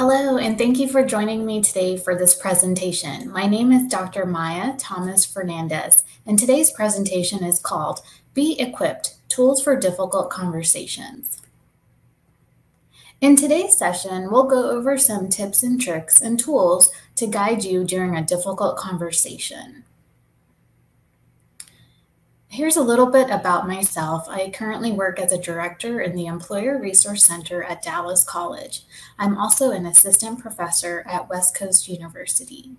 Hello, and thank you for joining me today for this presentation. My name is Dr. Maya Thomas Fernandez, and today's presentation is called Be Equipped, Tools for Difficult Conversations. In today's session, we'll go over some tips and tricks and tools to guide you during a difficult conversation. Here's a little bit about myself. I currently work as a director in the Employer Resource Center at Dallas College. I'm also an assistant professor at West Coast University.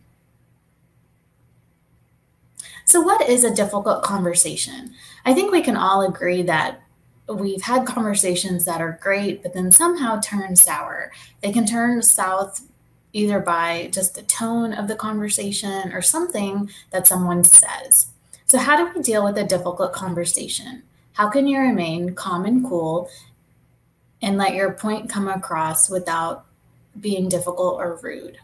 So, what is a difficult conversation? I think we can all agree that we've had conversations that are great, but then somehow turn sour. They can turn south either by just the tone of the conversation or something that someone says. So, how do we deal with a difficult conversation? How can you remain calm and cool and let your point come across without being difficult or rude?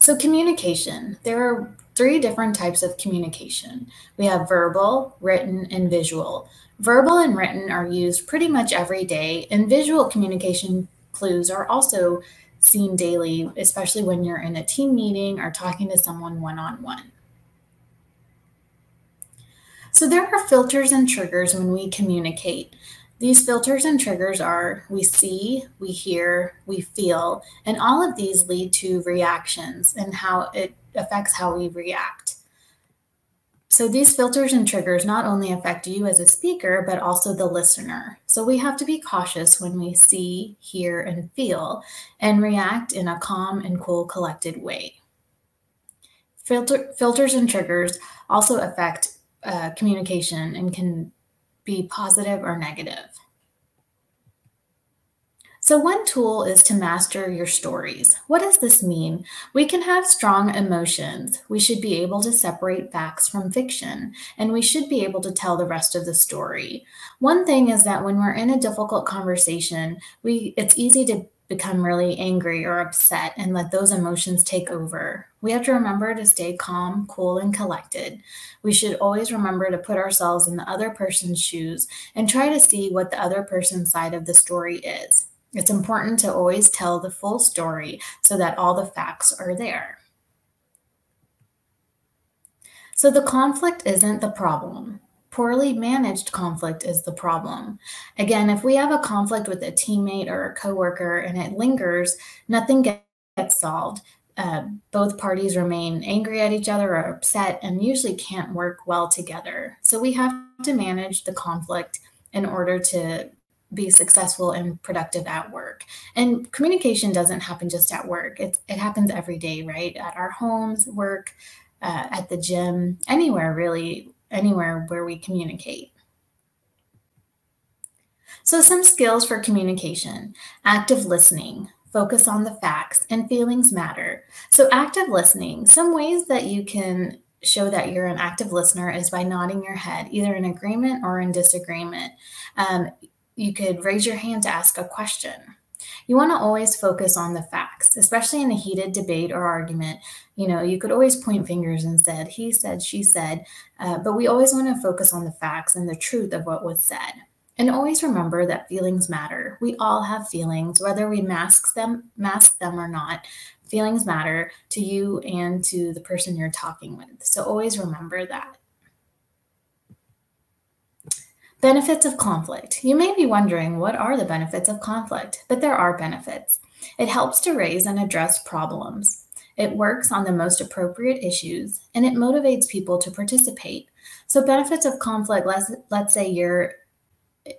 So, communication. There are three different types of communication we have verbal, written, and visual. Verbal and written are used pretty much every day, and visual communication clues are also seen daily, especially when you're in a team meeting or talking to someone one on one. So there are filters and triggers when we communicate. These filters and triggers are we see, we hear, we feel, and all of these lead to reactions and how it affects how we react. So these filters and triggers not only affect you as a speaker, but also the listener. So we have to be cautious when we see, hear, and feel and react in a calm and cool, collected way. Filter, filters and triggers also affect uh, communication and can be positive or negative. So, one tool is to master your stories. What does this mean? We can have strong emotions. We should be able to separate facts from fiction, and we should be able to tell the rest of the story. One thing is that when we're in a difficult conversation, we it's easy to become really angry or upset and let those emotions take over. We have to remember to stay calm, cool, and collected. We should always remember to put ourselves in the other person's shoes and try to see what the other person's side of the story is. It's important to always tell the full story so that all the facts are there. So the conflict isn't the problem. Poorly managed conflict is the problem. Again, if we have a conflict with a teammate or a coworker and it lingers, nothing gets solved. Uh, both parties remain angry at each other or upset and usually can't work well together. So we have to manage the conflict in order to be successful and productive at work. And communication doesn't happen just at work. It, it happens every day, right? At our homes, work, uh, at the gym, anywhere really anywhere where we communicate. So, some skills for communication active listening, focus on the facts, and feelings matter. So, active listening, some ways that you can show that you're an active listener is by nodding your head, either in agreement or in disagreement. Um, you could raise your hand to ask a question. You want to always focus on the facts, especially in a heated debate or argument. You know, you could always point fingers and said, he said, she said, uh, but we always want to focus on the facts and the truth of what was said. And always remember that feelings matter. We all have feelings, whether we mask them, mask them or not. Feelings matter to you and to the person you're talking with. So always remember that. Benefits of conflict. You may be wondering what are the benefits of conflict, but there are benefits. It helps to raise and address problems. It works on the most appropriate issues and it motivates people to participate. So, benefits of conflict let's, let's say you're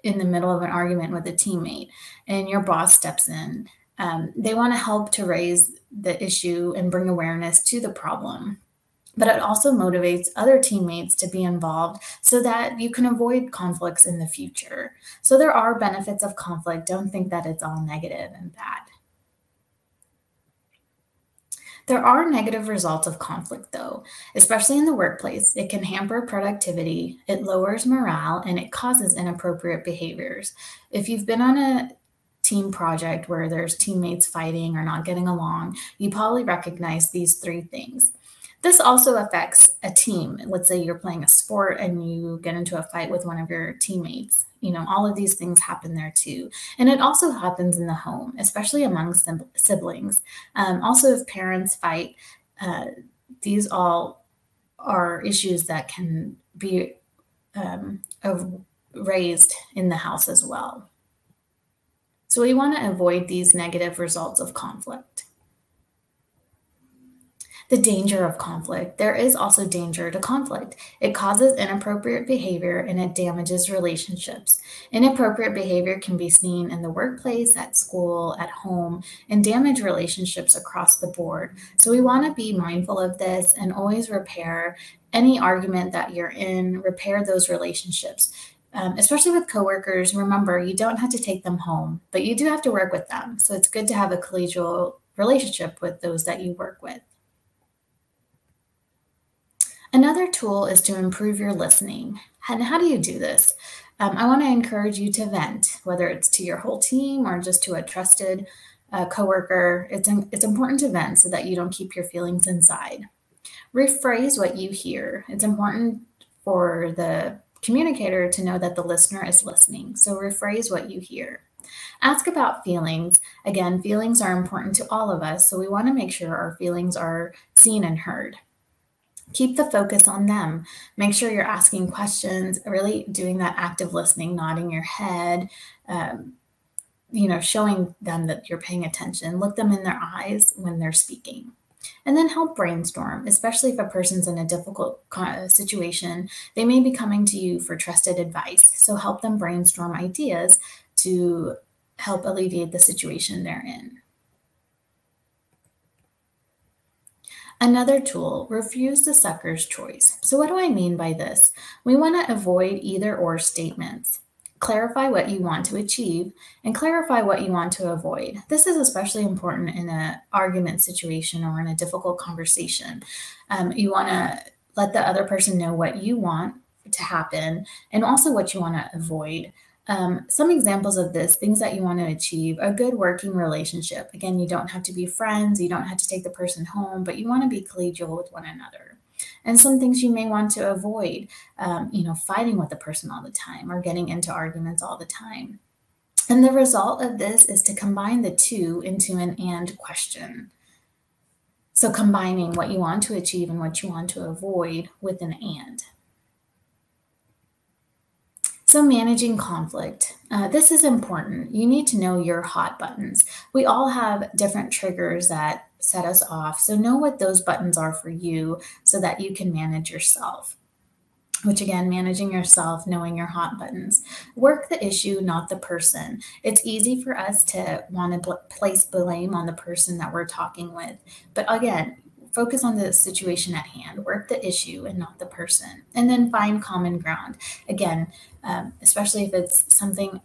in the middle of an argument with a teammate and your boss steps in. Um, they want to help to raise the issue and bring awareness to the problem but it also motivates other teammates to be involved so that you can avoid conflicts in the future. So there are benefits of conflict. Don't think that it's all negative and bad. There are negative results of conflict, though, especially in the workplace. It can hamper productivity, it lowers morale, and it causes inappropriate behaviors. If you've been on a team project where there's teammates fighting or not getting along, you probably recognize these three things. This also affects a team. Let's say you're playing a sport and you get into a fight with one of your teammates. You know, all of these things happen there too. And it also happens in the home, especially among siblings. Um, also, if parents fight, uh, these all are issues that can be um, raised in the house as well. So we want to avoid these negative results of conflict the danger of conflict. There is also danger to conflict. It causes inappropriate behavior and it damages relationships. Inappropriate behavior can be seen in the workplace, at school, at home, and damage relationships across the board. So we want to be mindful of this and always repair any argument that you're in, repair those relationships. Um, especially with coworkers, remember you don't have to take them home, but you do have to work with them. So it's good to have a collegial relationship with those that you work with. Another tool is to improve your listening. And how do you do this? Um, I want to encourage you to vent, whether it's to your whole team or just to a trusted uh, coworker. It's, it's important to vent so that you don't keep your feelings inside. Rephrase what you hear. It's important for the communicator to know that the listener is listening. So rephrase what you hear. Ask about feelings. Again, feelings are important to all of us, so we want to make sure our feelings are seen and heard keep the focus on them. Make sure you're asking questions, really doing that active listening, nodding your head, um, you know, showing them that you're paying attention. Look them in their eyes when they're speaking. And then help brainstorm, especially if a person's in a difficult situation. They may be coming to you for trusted advice. So help them brainstorm ideas to help alleviate the situation they're in. Another tool, refuse the sucker's choice. So what do I mean by this? We want to avoid either or statements. Clarify what you want to achieve and clarify what you want to avoid. This is especially important in an argument situation or in a difficult conversation. Um, you want to let the other person know what you want to happen and also what you want to avoid. Um, some examples of this, things that you want to achieve, a good working relationship. Again, you don't have to be friends, you don't have to take the person home, but you want to be collegial with one another. And some things you may want to avoid, um, you know, fighting with the person all the time or getting into arguments all the time. And the result of this is to combine the two into an and question. So combining what you want to achieve and what you want to avoid with an and. So, managing conflict. Uh, this is important. You need to know your hot buttons. We all have different triggers that set us off. So, know what those buttons are for you so that you can manage yourself. Which again, managing yourself, knowing your hot buttons. Work the issue, not the person. It's easy for us to want to bl- place blame on the person that we're talking with. But again, focus on the situation at hand, work the issue and not the person, and then find common ground. Again, um, especially if it's something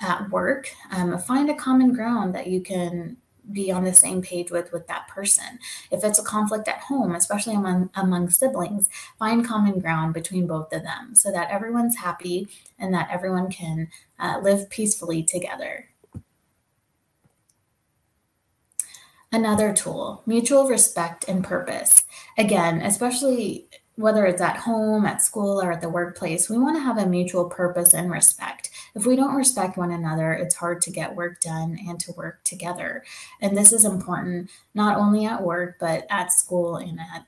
at work, um, find a common ground that you can be on the same page with with that person. If it's a conflict at home, especially among among siblings, find common ground between both of them so that everyone's happy and that everyone can uh, live peacefully together. Another tool, mutual respect and purpose. Again, especially whether it's at home, at school, or at the workplace, we want to have a mutual purpose and respect. If we don't respect one another, it's hard to get work done and to work together. And this is important not only at work, but at school and at,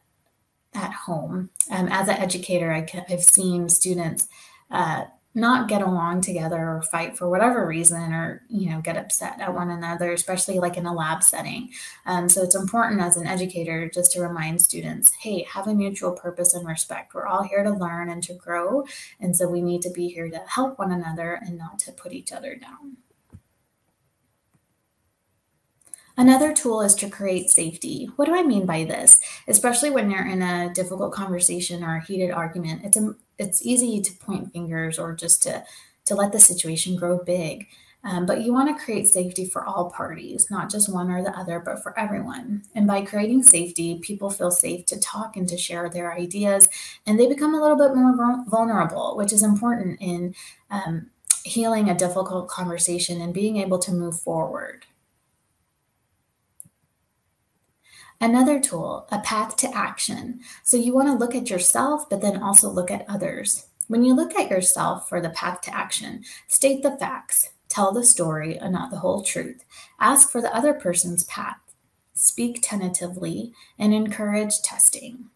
at home. Um, as an educator, I have seen students uh, not get along together or fight for whatever reason or you know get upset at one another especially like in a lab setting um, so it's important as an educator just to remind students hey have a mutual purpose and respect we're all here to learn and to grow and so we need to be here to help one another and not to put each other down Another tool is to create safety. What do I mean by this? Especially when you're in a difficult conversation or a heated argument, it's a, it's easy to point fingers or just to to let the situation grow big. Um, but you want to create safety for all parties, not just one or the other, but for everyone. And by creating safety, people feel safe to talk and to share their ideas, and they become a little bit more vulnerable, which is important in um, healing a difficult conversation and being able to move forward. Another tool, a path to action. So you want to look at yourself, but then also look at others. When you look at yourself for the path to action, state the facts, tell the story and not the whole truth, ask for the other person's path, speak tentatively, and encourage testing.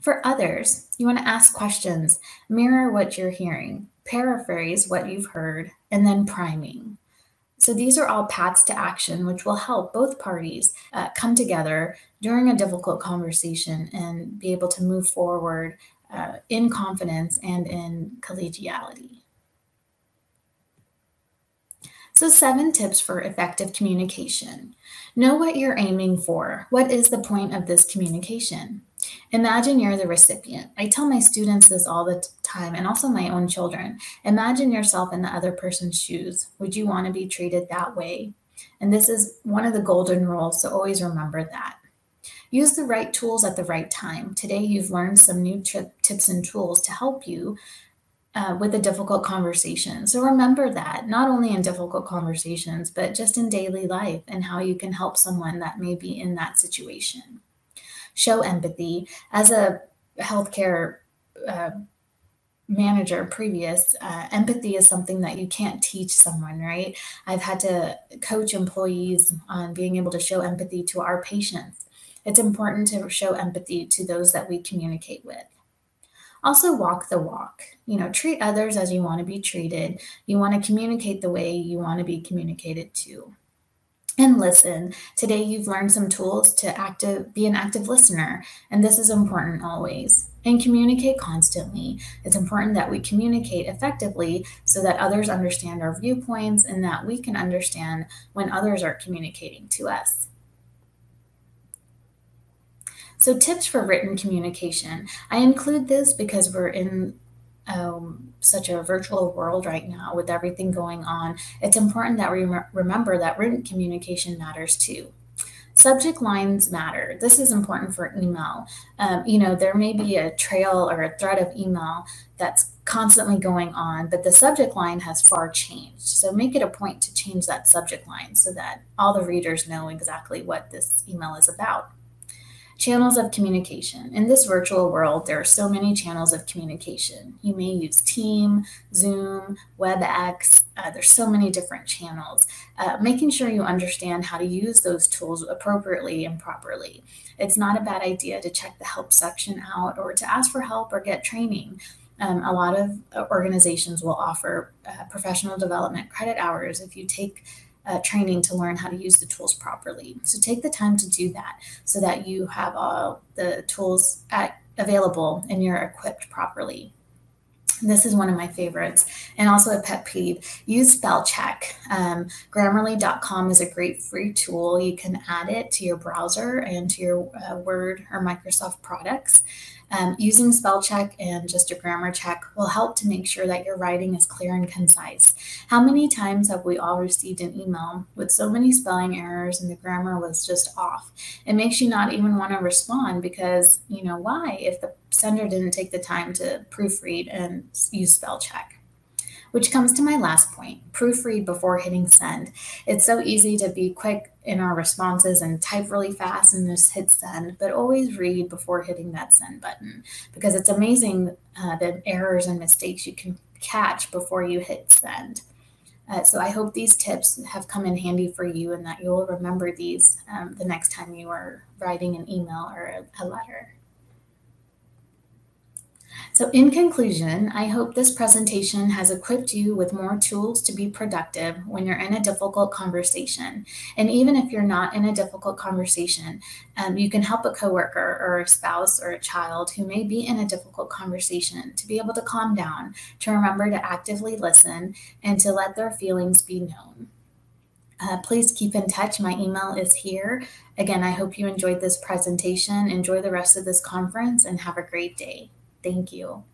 For others, you want to ask questions, mirror what you're hearing, paraphrase what you've heard, and then priming. So these are all paths to action, which will help both parties uh, come together during a difficult conversation and be able to move forward uh, in confidence and in collegiality. So, seven tips for effective communication. Know what you're aiming for. What is the point of this communication? Imagine you're the recipient. I tell my students this all the time and also my own children. Imagine yourself in the other person's shoes. Would you want to be treated that way? And this is one of the golden rules, so always remember that. Use the right tools at the right time. Today, you've learned some new tips and tools to help you uh, with a difficult conversation. So remember that, not only in difficult conversations, but just in daily life and how you can help someone that may be in that situation show empathy. As a healthcare uh, manager previous, uh, empathy is something that you can't teach someone, right? I've had to coach employees on being able to show empathy to our patients. It's important to show empathy to those that we communicate with. Also, walk the walk. You know, treat others as you want to be treated. You want to communicate the way you want to be communicated to and listen. Today, you've learned some tools to active, be an active listener, and this is important always. And communicate constantly. It's important that we communicate effectively so that others understand our viewpoints and that we can understand when others are communicating to us. So, tips for written communication. I include this because we're in um, such a virtual world right now with everything going on, it's important that we rem- remember that written communication matters too. Subject lines matter. This is important for email. Um, you know, there may be a trail or a thread of email that's constantly going on, but the subject line has far changed. So make it a point to change that subject line so that all the readers know exactly what this email is about. Channels of communication. In this virtual world, there are so many channels of communication. You may use Team, Zoom, WebEx. Uh, there's so many different channels. Uh, making sure you understand how to use those tools appropriately and properly. It's not a bad idea to check the help section out or to ask for help or get training. Um, a lot of uh, organizations will offer uh, professional development credit hours if you take uh, training to learn how to use the tools properly. So take the time to do that so that you have all the tools at, available and you're equipped properly. This is one of my favorites and also a pet peeve. Use spell check. Um, Grammarly.com is a great free tool. You can add it to your browser and to your uh, Word or Microsoft products. Um, using spell check and just a grammar check will help to make sure that your writing is clear and concise. How many times have we all received an email with so many spelling errors and the grammar was just off? It makes you not even want to respond because, you know, why if the sender didn't take the time to proofread and use spell check? Which comes to my last point proofread before hitting send. It's so easy to be quick in our responses and type really fast and just hit send, but always read before hitting that send button because it's amazing uh, the errors and mistakes you can catch before you hit send. Uh, so I hope these tips have come in handy for you and that you'll remember these um, the next time you are writing an email or a, a letter. So, in conclusion, I hope this presentation has equipped you with more tools to be productive when you're in a difficult conversation. And even if you're not in a difficult conversation, um, you can help a coworker or a spouse or a child who may be in a difficult conversation to be able to calm down, to remember to actively listen, and to let their feelings be known. Uh, please keep in touch. My email is here. Again, I hope you enjoyed this presentation. Enjoy the rest of this conference and have a great day. Thank you.